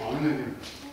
아혀 됩니다.